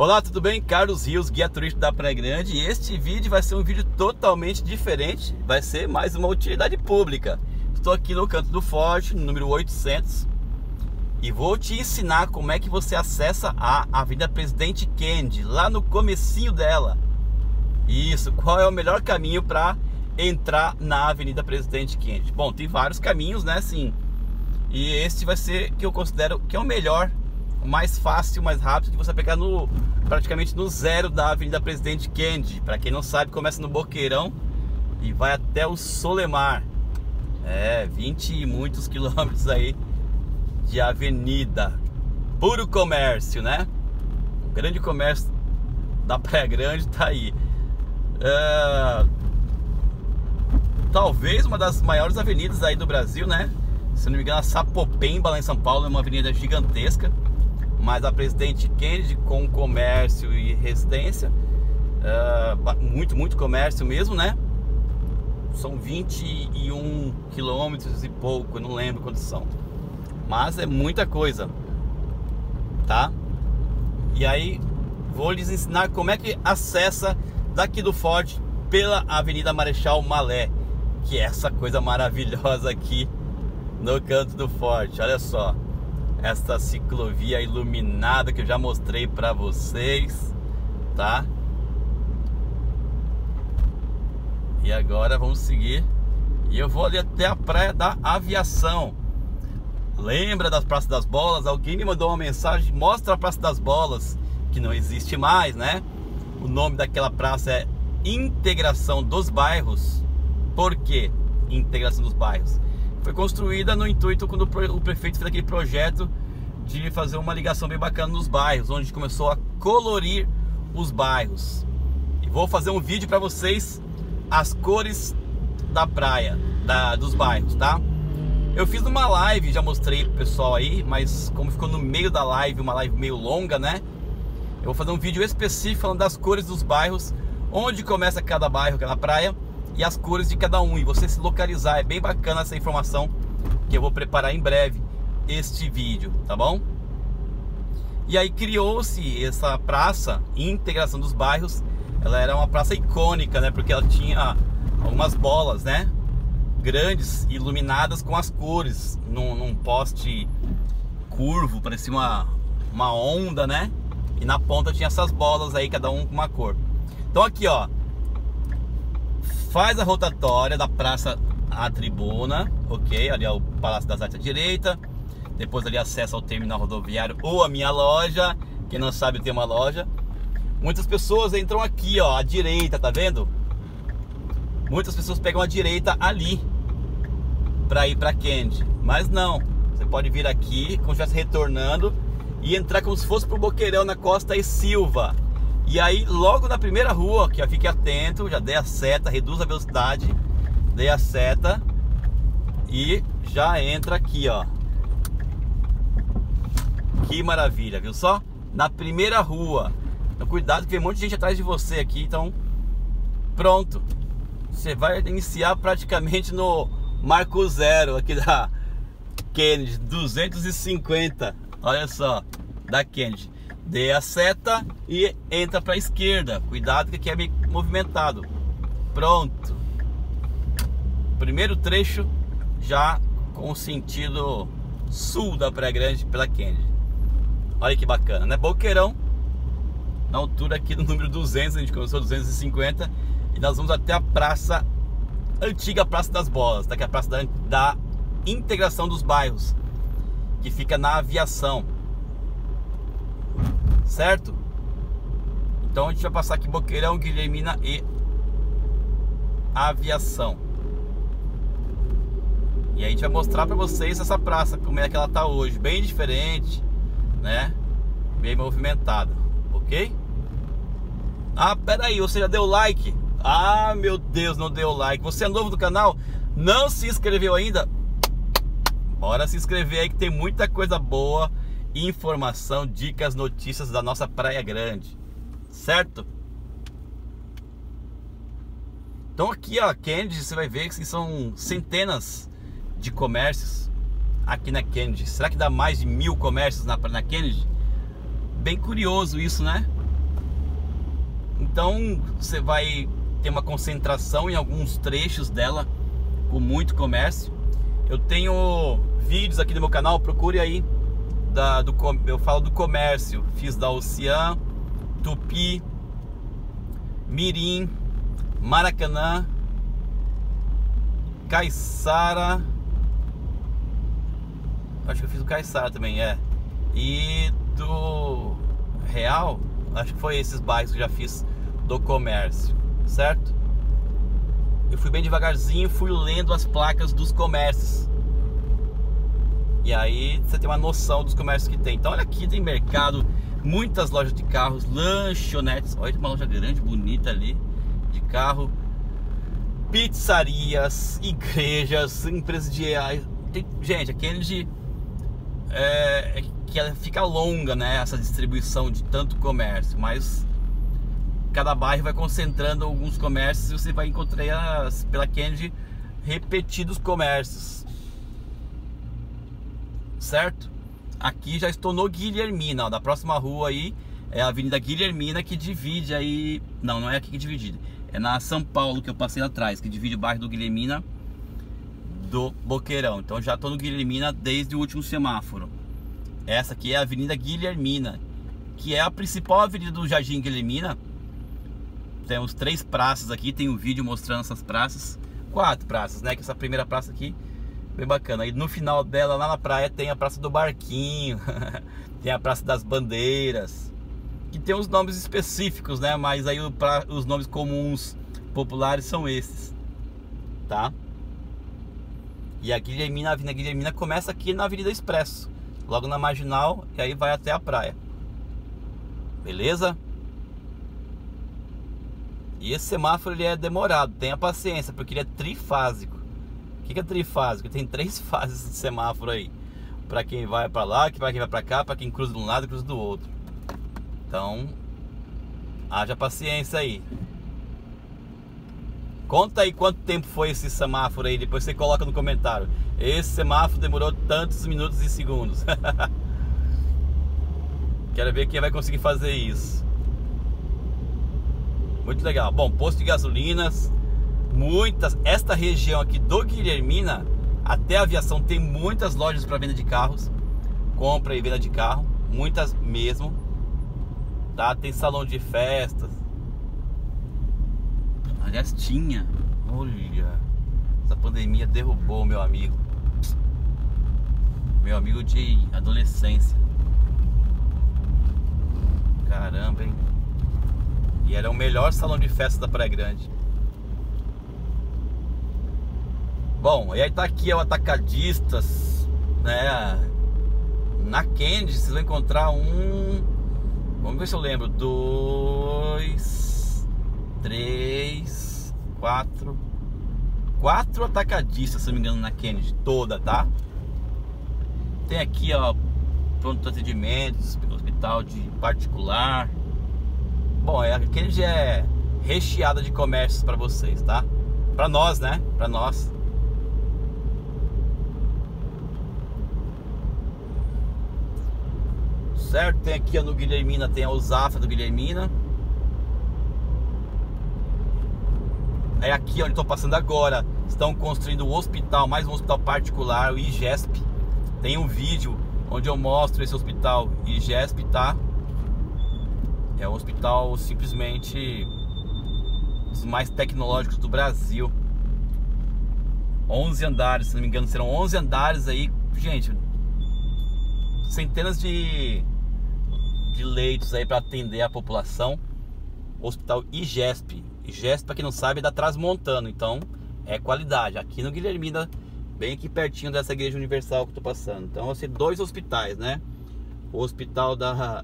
Olá, tudo bem? Carlos Rios, guia turístico da Praia Grande. E este vídeo vai ser um vídeo totalmente diferente. Vai ser mais uma utilidade pública. Estou aqui no canto do forte, número 800. E vou te ensinar como é que você acessa a Avenida Presidente Kennedy, lá no comecinho dela. Isso, qual é o melhor caminho para entrar na Avenida Presidente Kennedy? Bom, tem vários caminhos, né, sim. E este vai ser que eu considero que é o melhor mais fácil, mais rápido de você pegar no praticamente no zero da Avenida Presidente Kennedy. Para quem não sabe, começa no Boqueirão e vai até o Solemar. É, 20 e muitos quilômetros aí de avenida. Puro comércio, né? O grande comércio da Praia Grande tá aí. É, talvez uma das maiores avenidas aí do Brasil, né? Se não me engano, a Sapopemba lá em São Paulo é uma avenida gigantesca mas a Presidente Kennedy com comércio e residência, uh, muito, muito comércio mesmo, né? São 21 quilômetros e pouco, eu não lembro quantos são, mas é muita coisa, tá? E aí vou lhes ensinar como é que acessa daqui do Forte pela Avenida Marechal Malé, que é essa coisa maravilhosa aqui no canto do Forte, olha só essa ciclovia iluminada que eu já mostrei para vocês, tá? E agora vamos seguir e eu vou ali até a praia da aviação. Lembra das Praças das Bolas? Alguém me mandou uma mensagem, mostra a Praça das Bolas, que não existe mais, né? O nome daquela praça é Integração dos Bairros. Por quê? Integração dos Bairros foi construída no intuito quando o prefeito fez aquele projeto de fazer uma ligação bem bacana nos bairros, onde começou a colorir os bairros. E vou fazer um vídeo para vocês as cores da praia, da, dos bairros, tá? Eu fiz uma live, já mostrei pro pessoal aí, mas como ficou no meio da live, uma live meio longa, né? Eu vou fazer um vídeo específico falando das cores dos bairros, onde começa cada bairro, cada praia e as cores de cada um e você se localizar. É bem bacana essa informação que eu vou preparar em breve este vídeo, tá bom? E aí criou-se essa praça, integração dos bairros. Ela era uma praça icônica, né? Porque ela tinha algumas bolas, né? Grandes, iluminadas com as cores, num, num poste curvo, parecia uma, uma onda, né? E na ponta tinha essas bolas aí, cada um com uma cor. Então aqui, ó, faz a rotatória da praça à tribuna, ok? Ali é o Palácio das Artes à direita. Depois ali acessa ao terminal rodoviário ou a minha loja. Quem não sabe tem uma loja. Muitas pessoas entram aqui, ó, à direita, tá vendo? Muitas pessoas pegam a direita ali para ir para Kennedy, mas não. Você pode vir aqui, como se estivesse retornando e entrar como se fosse pro Boqueirão na Costa e Silva. E aí, logo na primeira rua, que fique atento, já dei a seta, reduz a velocidade, dei a seta e já entra aqui, ó. Que maravilha, viu só? Na primeira rua. Então, cuidado que tem um monte de gente atrás de você aqui, então pronto. Você vai iniciar praticamente no marco zero aqui da Kennedy, 250. Olha só, da Kennedy dê a seta e entra para a esquerda. Cuidado que aqui é meio movimentado. Pronto. Primeiro trecho já com sentido sul da Praia Grande pela Kennedy. Olha que bacana, né? Boqueirão, na altura aqui do número 200, a gente começou 250 e nós vamos até a praça, antiga Praça das Bolas, tá? é a praça da, da integração dos bairros, que fica na aviação certo? Então a gente vai passar aqui Boqueirão, Guilhermina e Aviação. E aí a gente vai mostrar para vocês essa praça, como é que ela tá hoje, bem diferente, né? Bem movimentada, ok? Ah, pera aí, você já deu like? Ah, meu Deus, não deu like. Você é novo do canal? Não se inscreveu ainda? Bora se inscrever aí que tem muita coisa boa informação, dicas, notícias da nossa Praia Grande, certo? Então aqui ó, Kennedy, você vai ver que são centenas de comércios aqui na Kennedy. Será que dá mais de mil comércios na, na Kennedy? Bem curioso isso, né? Então você vai ter uma concentração em alguns trechos dela com muito comércio. Eu tenho vídeos aqui no meu canal, procure aí da, do, eu falo do comércio. Fiz da Ocean, Tupi, Mirim, Maracanã, Caiçara. Acho que eu fiz o Caiçara também, é. E do Real, acho que foi esses bairros que eu já fiz do comércio, certo? Eu fui bem devagarzinho, fui lendo as placas dos comércios. E aí você tem uma noção dos comércios que tem. Então olha aqui, tem mercado, muitas lojas de carros, lanchonetes. Olha uma loja grande, bonita ali de carro. Pizzarias, igrejas, empresas de. Tem, gente, aquele de. É, é, que fica longa, né? Essa distribuição de tanto comércio, mas cada bairro vai concentrando alguns comércios e você vai encontrar pela Kennedy repetidos comércios certo? Aqui já estou no Guilhermina, ó, da próxima rua aí é a Avenida Guilhermina que divide aí, não, não é aqui que divide, é na São Paulo que eu passei atrás, que divide o bairro do Guilhermina do Boqueirão. Então já estou no Guilhermina desde o último semáforo. Essa aqui é a Avenida Guilhermina, que é a principal avenida do Jardim Guilhermina. Temos três praças aqui, tem um vídeo mostrando essas praças. Quatro praças, né? Que essa primeira praça aqui Bem bacana. E no final dela, lá na praia, tem a Praça do Barquinho, tem a Praça das Bandeiras, que tem os nomes específicos, né? Mas aí os nomes comuns populares são esses, tá? E a Guilhermina, a Avenida Guilhermina começa aqui na Avenida Expresso, logo na Marginal, e aí vai até a praia. Beleza? E esse semáforo ele é demorado, tenha paciência, porque ele é trifásico que, que é trifásico? Tem três fases de semáforo aí. Para quem vai para lá, para quem vai para cá, para quem cruza de um lado e cruza do outro. Então, haja paciência aí. Conta aí quanto tempo foi esse semáforo aí, depois você coloca no comentário. Esse semáforo demorou tantos minutos e segundos. Quero ver quem vai conseguir fazer isso. Muito legal. Bom, posto de gasolinas, muitas. Esta região aqui do Guilhermina, até a aviação, tem muitas lojas para venda de carros, compra e venda de carro, muitas mesmo. Tá? Tem salão de festas. Aliás, tinha. Olha, essa pandemia derrubou meu amigo. Meu amigo de adolescência. Caramba, hein? E era o melhor salão de festa da Praia Grande. Bom, e aí tá aqui é o Atacadistas, né? Na Candy vocês vão encontrar um. Vamos ver se eu lembro. Dois, três, quatro. Quatro atacadistas, se não me engano, na Kennedy toda, tá? Tem aqui, ó, pronto atendimento, hospital de particular. Bom, é, a Kennedy é recheada de comércios para vocês, tá? Para nós, né? Para nós. Certo? Tem aqui no Guilhermina, tem a Usafa do Guilhermina. É aqui onde estou passando agora. Estão construindo um hospital, mais um hospital particular, o IGESP. Tem um vídeo onde eu mostro esse hospital IGESP, tá? É um hospital simplesmente dos mais tecnológicos do Brasil. 11 andares, se não me engano, serão 11 andares aí, gente. Centenas de de leitos aí para atender a população. Hospital IGESP. IGESP, para quem não sabe, é da Transmontano, então é qualidade. Aqui no Guilhermina, bem aqui pertinho dessa igreja universal que eu tô passando. Então, vai ser dois hospitais, né? O hospital da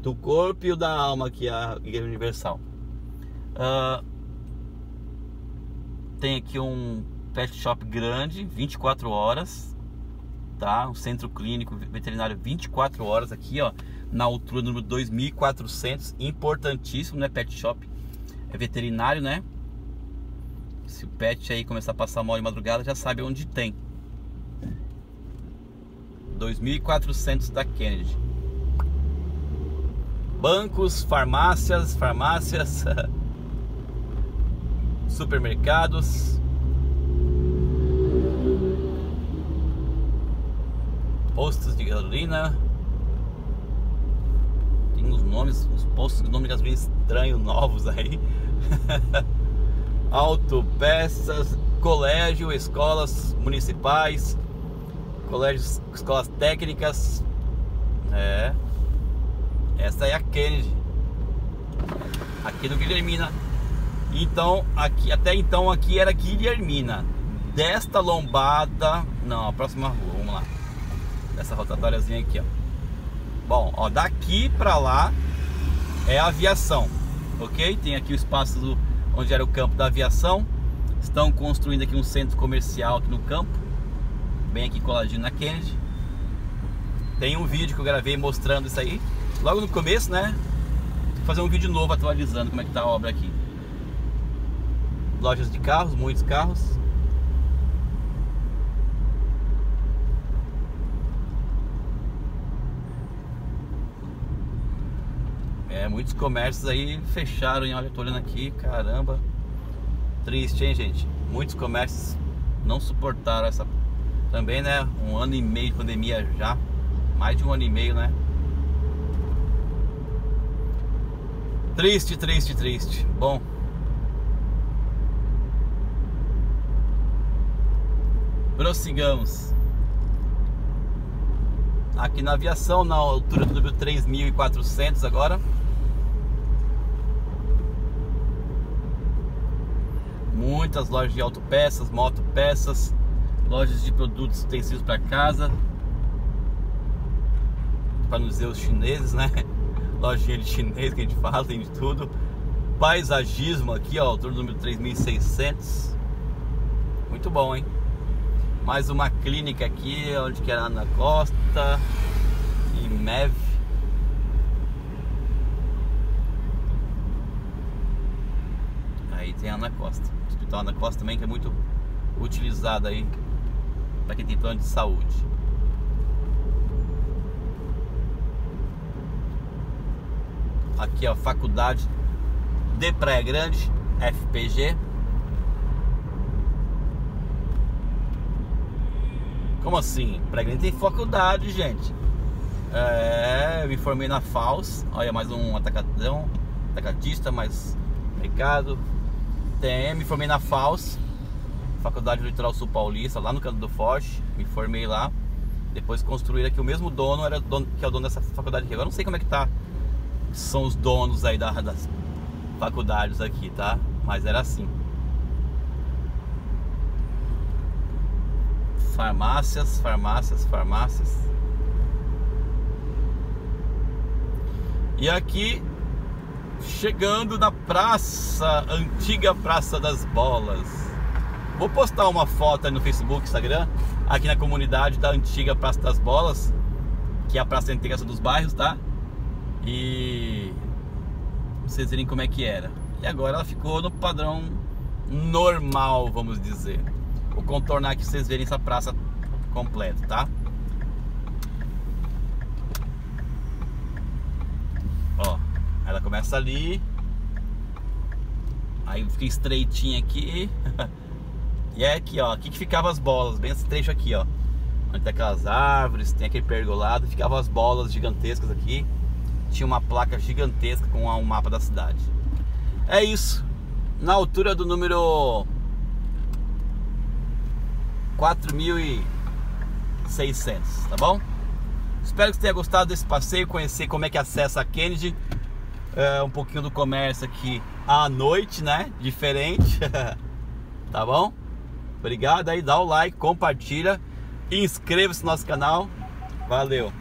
do corpo e o da alma, que é a igreja universal. Uh, tem aqui um pet shop grande, 24 horas, tá? Um centro clínico veterinário 24 horas aqui, ó na altura número 2400, importantíssimo, né, pet shop. É veterinário, né? Se o pet aí começar a passar mal de madrugada, já sabe onde tem. 2400 da Kennedy. bancos, farmácias, farmácias, supermercados, postos de gasolina. Tem uns nomes, uns postos de nome de gasolina estranhos, novos aí. Autopeças, colégio, escolas municipais, colégios, escolas técnicas. É. Essa é a Kennedy. Aqui no Guilhermina. Então, aqui até então aqui era Guilhermina. Desta lombada, não, a próxima rua. Dessa rotatóriazinha aqui, ó. Bom, ó, daqui para lá é a aviação, ok? Tem aqui o espaço do, onde era o campo da aviação. Estão construindo aqui um centro comercial aqui no campo, bem aqui coladinho na Kennedy. Tem um vídeo que eu gravei mostrando isso aí, logo no começo, né? Vou fazer um vídeo novo atualizando como é que tá a obra aqui. Lojas de carros, muitos carros. É, muitos comércios aí fecharam, hein? Olha, eu tô olhando aqui, caramba. Triste, hein, gente? Muitos comércios não suportaram essa. Também, né? Um ano e meio de pandemia já. Mais de um ano e meio, né? Triste, triste, triste. Bom. Prossigamos. Aqui na aviação, na altura do número 3400 agora. Muitas lojas de autopeças, motopeças, lojas de produtos utensílios para casa, para nos dizer os chineses, né? Lojinha de chinês que a gente fala, tem de tudo. Paisagismo aqui, ó, altura número 3600. Muito bom, hein? Mais uma clínica aqui, onde que é Ana Costa e MEV. Aí tem a Ana Costa. Hospital Ana Costa também, que é muito utilizado aí para quem tem plano de saúde. Aqui, ó, Faculdade de Praia Grande, FPG. Como assim? Praia Grande tem faculdade, gente. É, eu me formei na FAUS. Olha, mais um atacadão, atacadista, mais mercado, tem, me formei na FAUS, Faculdade do Litoral Sul Paulista, lá no Canto do Forte, me formei lá. Depois construíram aqui o mesmo dono, era dono, que é o dono dessa faculdade aqui. Agora não sei como é que tá. São os donos aí da, das faculdades aqui, tá? Mas era assim. Farmácias, farmácias, farmácias. E aqui chegando na praça, antiga Praça das Bolas. Vou postar uma foto no Facebook, Instagram, aqui na comunidade da antiga Praça das Bolas, que é a Praça da Integração dos Bairros, tá? E vocês verem como é que era. E agora ela ficou no padrão normal, vamos dizer. Vou contornar aqui pra vocês verem essa praça completa, tá? Ela começa ali. Aí fica estreitinha aqui. e é aqui, ó. Aqui que ficavam as bolas, bem esse trecho aqui, ó. Onde tem aquelas árvores, tem aquele pergolado. Ficavam as bolas gigantescas aqui. Tinha uma placa gigantesca com um mapa da cidade. É isso. Na altura do número 4.600, tá bom? Espero que você tenha gostado desse passeio, conhecer como é que acessa a Kennedy é, um pouquinho do comércio aqui à noite, né? Diferente. tá bom? Obrigado aí, dá o like, compartilha, inscreva-se no nosso canal. Valeu!